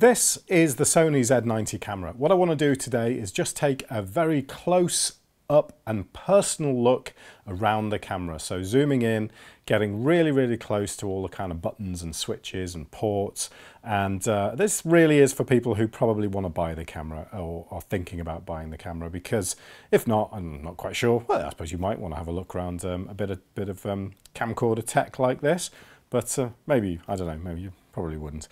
This is the Sony Z90 camera. What I want to do today is just take a very close up and personal look around the camera. So zooming in, getting really, really close to all the kind of buttons and switches and ports. And uh, this really is for people who probably want to buy the camera or are thinking about buying the camera because if not, I'm not quite sure, well, I suppose you might want to have a look around um, a bit of, bit of um, camcorder tech like this, but uh, maybe, I don't know, maybe you probably wouldn't.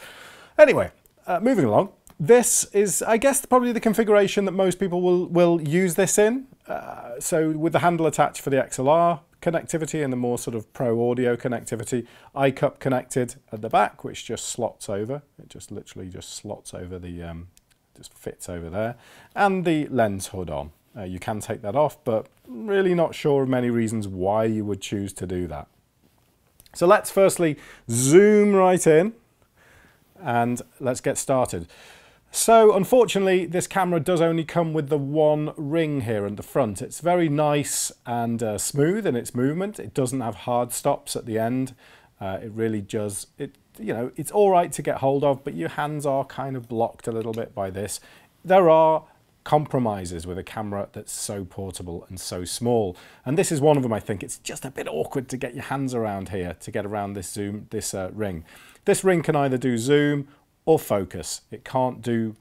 Anyway, uh, moving along, this is, I guess, probably the configuration that most people will, will use this in. Uh, so with the handle attached for the XLR connectivity and the more sort of pro audio connectivity, eye cup connected at the back, which just slots over. It just literally just slots over the, um, just fits over there. And the lens hood on. Uh, you can take that off, but really not sure of many reasons why you would choose to do that. So let's firstly zoom right in and let's get started. So unfortunately this camera does only come with the one ring here in the front. It's very nice and uh, smooth in its movement. It doesn't have hard stops at the end. Uh, it really does, it, you know, it's all right to get hold of, but your hands are kind of blocked a little bit by this. There are compromises with a camera that's so portable and so small. And this is one of them, I think. It's just a bit awkward to get your hands around here, to get around this zoom, this uh, ring. This ring can either do zoom or focus. It can't do,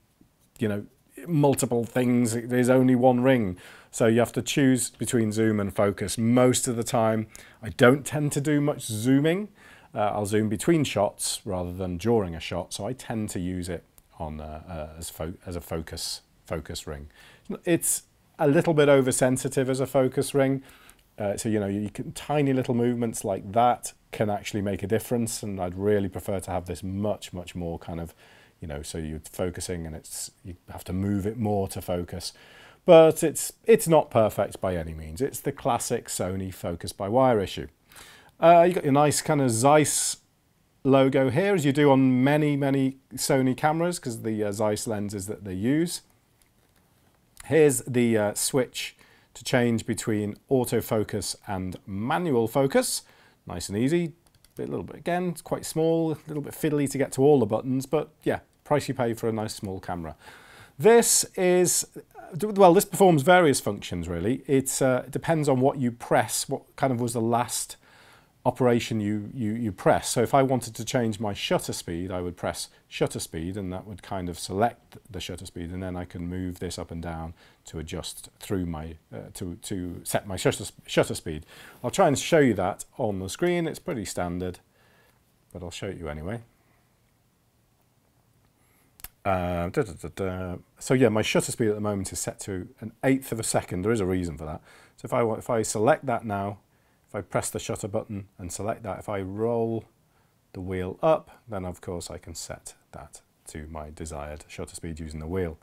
you know, multiple things. There's only one ring. So you have to choose between zoom and focus. Most of the time, I don't tend to do much zooming. Uh, I'll zoom between shots rather than during a shot. So I tend to use it on uh, uh, as, as a focus focus ring. It's a little bit oversensitive as a focus ring. Uh, so, you know, you can, tiny little movements like that can actually make a difference. And I'd really prefer to have this much, much more kind of, you know, so you're focusing and it's, you have to move it more to focus. But it's, it's not perfect by any means. It's the classic Sony focus by wire issue. Uh, you got your nice kind of Zeiss logo here, as you do on many, many Sony cameras, because the uh, Zeiss lenses that they use. Here's the uh, switch to change between autofocus and manual focus. Nice and easy. A little bit again, it's quite small, a little bit fiddly to get to all the buttons, but yeah, price you pay for a nice small camera. This is, well, this performs various functions really. It uh, depends on what you press, what kind of was the last operation you, you, you press. So if I wanted to change my shutter speed, I would press shutter speed and that would kind of select the shutter speed and then I can move this up and down to adjust through my, uh, to, to set my shutter, shutter speed. I'll try and show you that on the screen. It's pretty standard, but I'll show you anyway. Uh, da, da, da, so yeah, my shutter speed at the moment is set to an eighth of a second. There is a reason for that. So if I, if I select that now, if I press the shutter button and select that, if I roll the wheel up, then of course I can set that to my desired shutter speed using the wheel.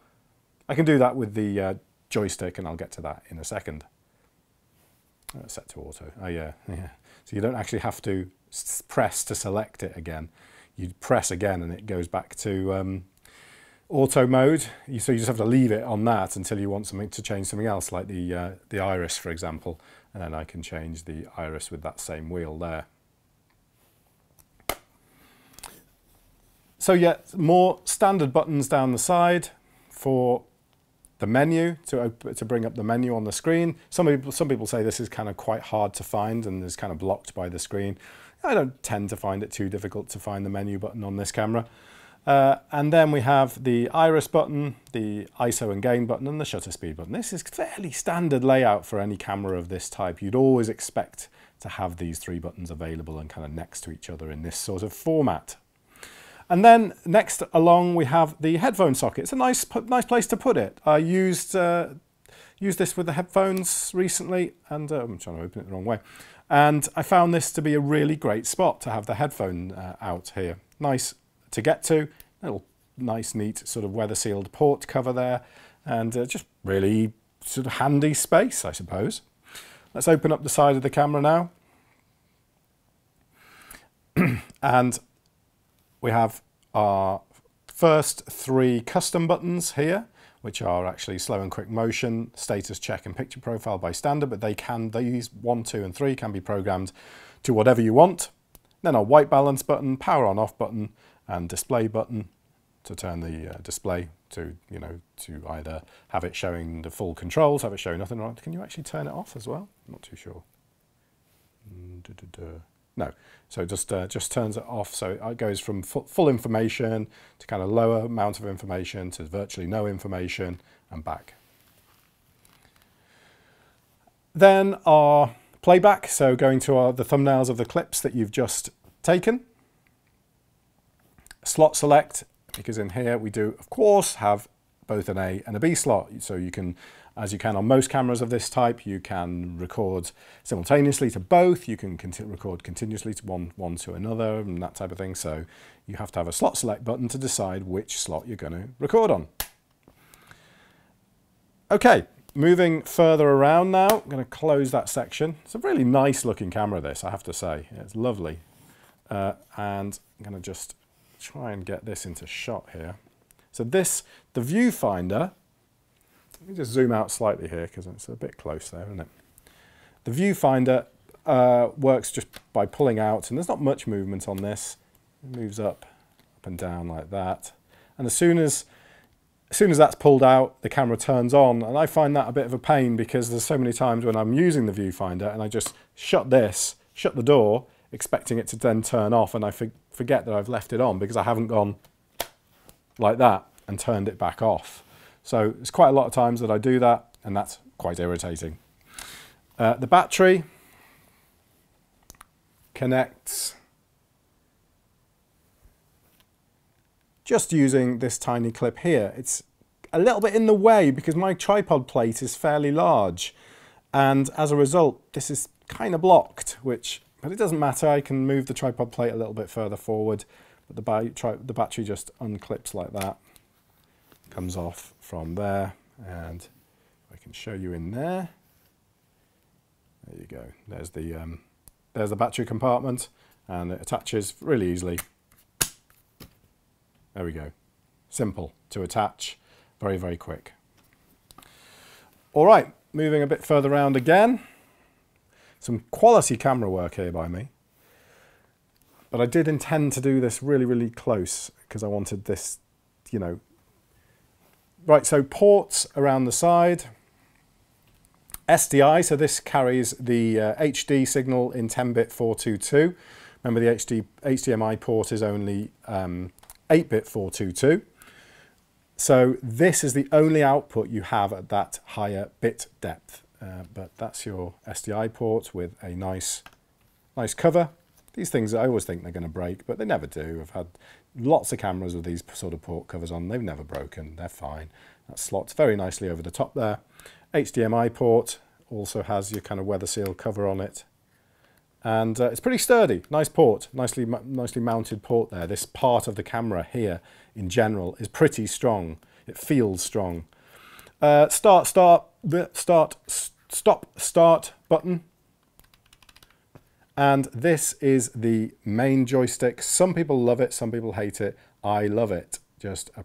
I can do that with the uh, joystick and I'll get to that in a second. Uh, set to auto. Oh yeah, yeah. So you don't actually have to press to select it again. You press again and it goes back to um, auto mode. So you just have to leave it on that until you want something to change something else, like the, uh, the iris, for example and then I can change the iris with that same wheel there. So yeah, more standard buttons down the side for the menu to to bring up the menu on the screen. Some people some people say this is kind of quite hard to find and is kind of blocked by the screen. I don't tend to find it too difficult to find the menu button on this camera. Uh, and then we have the iris button, the ISO and gain button, and the shutter speed button. This is fairly standard layout for any camera of this type. You'd always expect to have these three buttons available and kind of next to each other in this sort of format. And then next along we have the headphone socket. It's a nice, nice place to put it. I used, uh, used this with the headphones recently, and uh, I'm trying to open it the wrong way. And I found this to be a really great spot to have the headphone uh, out here. Nice to get to. Little nice, neat sort of weather sealed port cover there and uh, just really sort of handy space, I suppose. Let's open up the side of the camera now. and we have our first three custom buttons here, which are actually slow and quick motion, status check and picture profile by standard, but they can, these one, two and three can be programmed to whatever you want. Then our white balance button, power on off button, and display button. to turn the uh, display to, you know, to either have it showing the full controls, have it showing nothing. Can you actually turn it off as well? Not too sure. Mm, no, so it just uh, just turns it off. So it goes from full, full information to kind of lower amount of information to virtually no information and back. Then our playback, so going to our, the thumbnails of the clips that you've just taken. Slot select, because in here we do, of course, have both an A and a B slot. So you can, as you can on most cameras of this type, you can record simultaneously to both. You can conti record continuously to one, one to another and that type of thing. So you have to have a slot select button to decide which slot you're going to record on. Okay, moving further around now, I'm going to close that section. It's a really nice looking camera this, I have to say. It's lovely. Uh, and I'm going to just try and get this into shot here. So this, the viewfinder, let me just zoom out slightly here because it's a bit close there, isn't it? The viewfinder uh, works just by pulling out, and there's not much movement on this. It moves up, up and down like that. And as soon as as soon as that's pulled out, the camera turns on. And I find that a bit of a pain because there's so many times when I'm using the viewfinder and I just shut this, shut the door, expecting it to then turn off and I forget that I've left it on because I haven't gone like that and turned it back off. So it's quite a lot of times that I do that and that's quite irritating. Uh, the battery connects just using this tiny clip here. It's a little bit in the way because my tripod plate is fairly large and as a result this is kind of blocked which but it doesn't matter I can move the tripod plate a little bit further forward but the, the battery just unclips like that comes off from there and I can show you in there there you go there's the um, there's the battery compartment and it attaches really easily there we go. Simple to attach, very, very quick. All right, moving a bit further around again. Some quality camera work here by me. But I did intend to do this really, really close because I wanted this, you know. Right, so ports around the side. SDI, so this carries the uh, HD signal in 10-bit 422. Remember the HD, HDMI port is only um, 8-bit 422. So this is the only output you have at that higher bit depth. Uh, but that's your SDI port with a nice, nice cover. These things, I always think they're going to break, but they never do. I've had lots of cameras with these sort of port covers on. They've never broken. They're fine. That slots very nicely over the top there. HDMI port also has your kind of weather seal cover on it and uh, it's pretty sturdy nice port nicely nicely mounted port there this part of the camera here in general is pretty strong it feels strong uh, start start start stop start button. And this is the main joystick. Some people love it some people hate it. I love it. Just a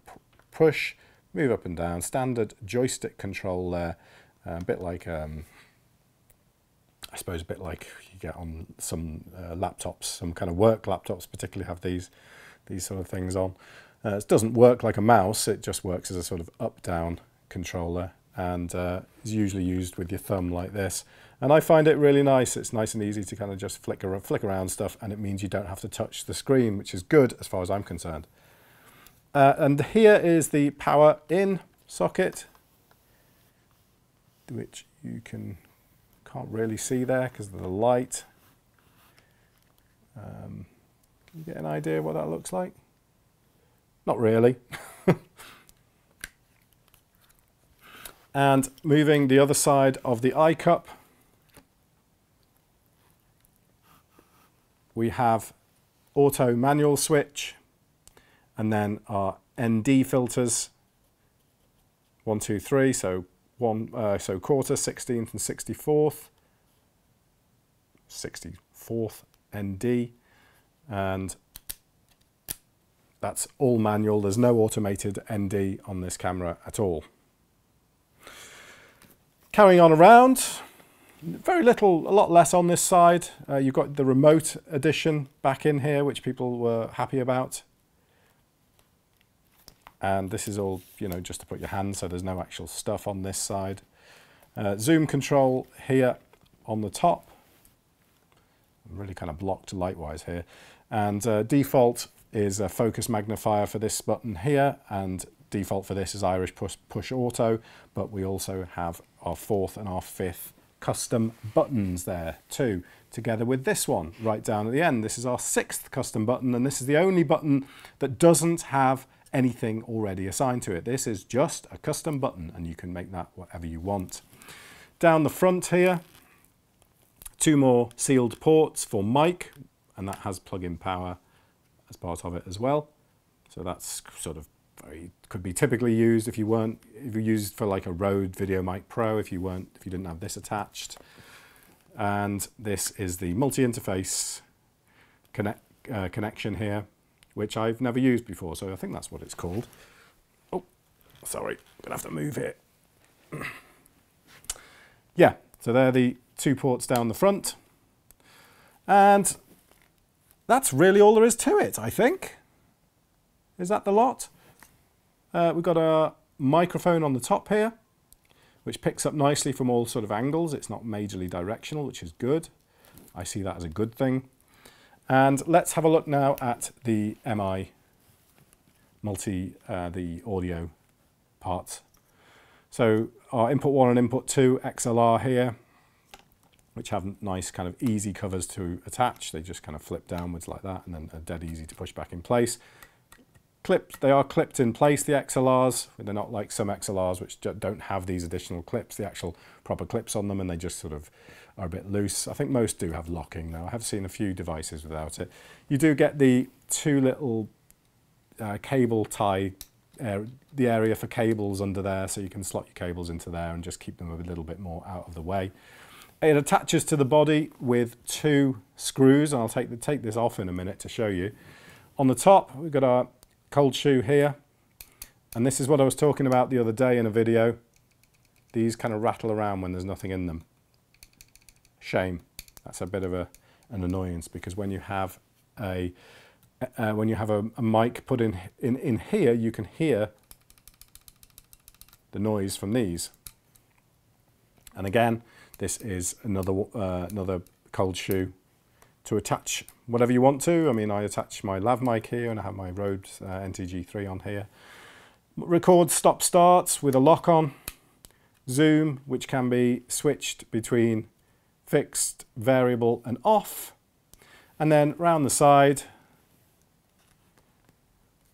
push move up and down standard joystick control there. A bit like um, I suppose a bit like you get on some uh, laptops, some kind of work laptops particularly have these, these sort of things on. Uh, it doesn't work like a mouse, it just works as a sort of up-down controller and uh, is usually used with your thumb like this. And I find it really nice. It's nice and easy to kind of just flick, around, flick around stuff and it means you don't have to touch the screen, which is good as far as I'm concerned. Uh, and here is the power in socket, which you can can't really see there because of the light. Um, can you get an idea what that looks like? Not really. and moving the other side of the eye cup, we have auto manual switch and then our ND filters, one, two, three, so one, uh, so quarter, 16th and 64th, 64th ND, and that's all manual. There's no automated ND on this camera at all. Carrying on around, very little, a lot less on this side. Uh, you've got the remote edition back in here, which people were happy about. and this is all, you know, just to put your hand so there's no actual stuff on this side. Uh, zoom control here on the top. I'm really kind of blocked light-wise here. And uh, default is a focus magnifier for this button here, and default for this is iris push, push auto, but we also have our fourth and our fifth custom buttons there too, together with this one right down at the end. This is our sixth custom button, and this is the only button that doesn't have anything already assigned to it. This is just a custom button, and you can make that whatever you want. Down the front here, two more sealed ports for mic, and that has plug-in power as part of it as well. So that's sort of very, could be typically used if you weren't, if you used for like a Rode VideoMic Pro, if you weren't, if you didn't have this attached. And this is the multi-interface connect, uh, connection here, which I've never used before. So I think that's what it's called. Oh, sorry, I'm gonna have to move it. yeah, so they're the two ports down the front. And that's really all there is to it, I think. Is that the lot? Uh, we've got a microphone on the top here, which picks up nicely from all sort of angles. It's not majorly directional, which is good. I see that as a good thing. And let's have a look now at the MI multi, uh, the audio parts. So our input one and input two XLR here, which have nice kind of easy covers to attach. They just kind of flip downwards like that and then are dead easy to push back in place. Clipped, they are clipped in place, the XLRs. They're not like some XLRs which don't have these additional clips, the actual proper clips on them, and they just sort of are a bit loose. I think most do have locking now. I have seen a few devices without it. You do get the two little uh, cable tie, uh, the area for cables under there, so you can slot your cables into there and just keep them a little bit more out of the way. It attaches to the body with two screws. I'll take, the, take this off in a minute to show you. On the top, we've got our cold shoe here. And this is what I was talking about the other day in a video. These kind of rattle around when there's nothing in them. Shame. That's a bit of a, an annoyance because when you have a uh, when you have a, a mic put in, in in here, you can hear the noise from these. And again, this is another, uh, another cold shoe to attach whatever you want to. I mean, I attach my lav mic here and I have my Rode uh, NTG3 on here. Record stop starts with a lock on. Zoom, which can be switched between fixed, variable and off. And then round the side,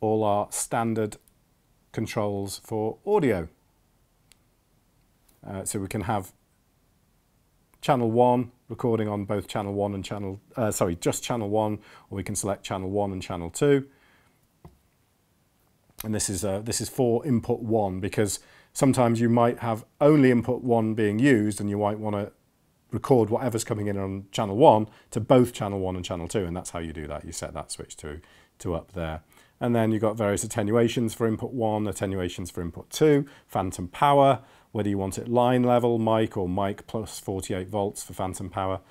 all our standard controls for audio. Uh, so we can have channel 1, recording on both channel 1 and channel, uh, sorry, just channel 1, or we can select channel 1 and channel 2. And this is, uh, this is for input 1 because sometimes you might have only input 1 being used and you might want to record whatever's coming in on channel 1 to both channel 1 and channel 2 and that's how you do that. You set that switch to, to up there. And then you've got various attenuations for input 1, attenuations for input 2, phantom power, whether you want it line level mic or mic plus 48 volts for phantom power.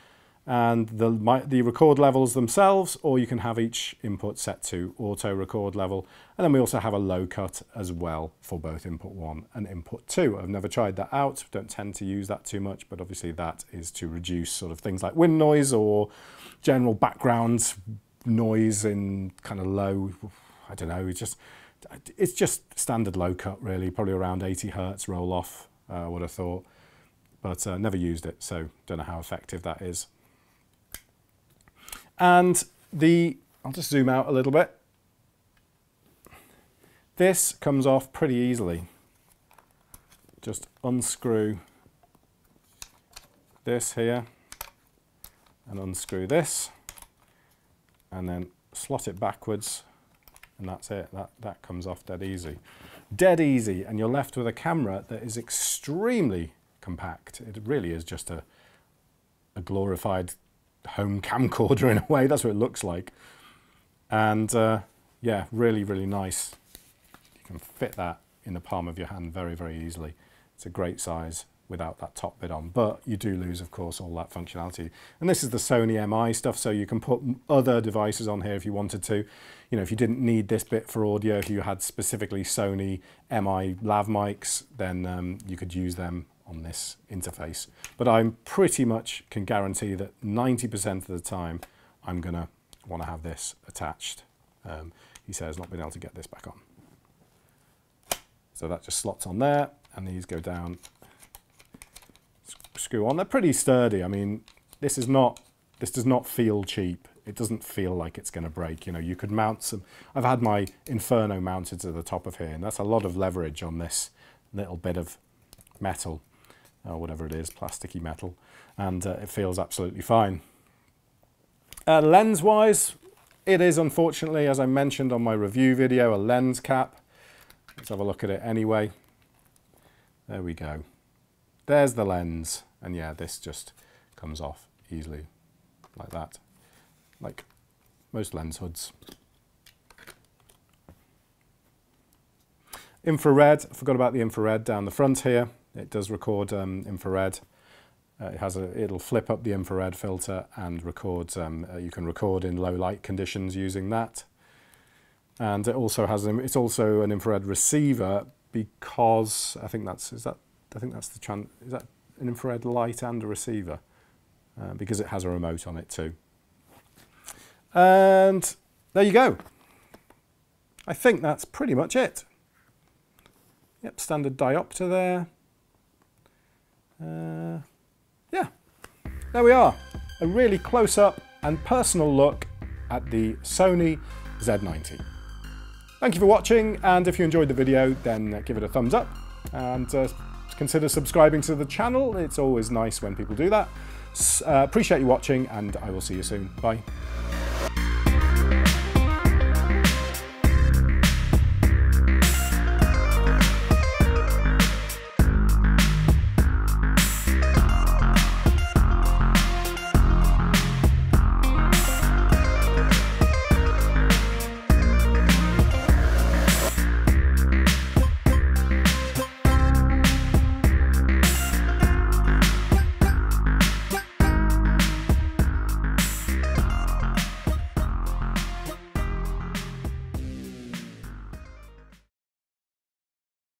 And the, the record levels themselves or you can have each input set to auto record level. And then we also have a low cut as well for both input 1 and input 2. I've never tried that out, don't tend to use that too much but obviously that is to reduce sort of things like wind noise or general background noise in kind of low, I don't know, it's just, it's just standard low cut really, probably around 80 hertz roll off I would have thought, but uh, never used it, so don't know how effective that is. And the, I'll just zoom out a little bit. This comes off pretty easily. Just unscrew this here and unscrew this and then slot it backwards and that's it. That, that comes off dead easy dead easy and you're left with a camera that is extremely compact. It really is just a, a glorified home camcorder in a way. That's what it looks like. And uh, yeah, really, really nice. You can fit that in the palm of your hand very, very easily. It's a great size without that top bit on, but you do lose, of course, all that functionality. And this is the Sony MI stuff, so you can put other devices on here if you wanted to. You know, if you didn't need this bit for audio, if you had specifically Sony MI lav mics, then um, you could use them on this interface. But I'm pretty much can guarantee that 90% of the time, I'm gonna wanna have this attached. Um, he says not being able to get this back on. So that just slots on there, and these go down screw on. They're pretty sturdy. I mean, this is not, this does not feel cheap. It doesn't feel like it's going to break. You know, you could mount some, I've had my Inferno mounted to the top of here, and that's a lot of leverage on this little bit of metal, or whatever it is, plasticky metal, and uh, it feels absolutely fine. Uh, Lens-wise, it is unfortunately, as I mentioned on my review video, a lens cap. Let's have a look at it anyway. There we go. There's the lens. And yeah, this just comes off easily like that, like most lens hoods. Infrared, I forgot about the infrared down the front here. It does record um, infrared. Uh, it has a, it'll flip up the infrared filter and records, um, uh, you can record in low light conditions using that. And it also has, an, it's also an infrared receiver because, I think that's, is that, I think that's the, tran is that an infrared light and a receiver uh, because it has a remote on it too. And there you go. I think that's pretty much it. Yep, standard diopter there. Uh, yeah, there we are. A really close-up and personal look at the Sony Z90. Thank you for watching, and if you enjoyed the video, then give it a thumbs up, and uh, consider subscribing to the channel. It's always nice when people do that. Uh, appreciate you watching and I will see you soon. Bye.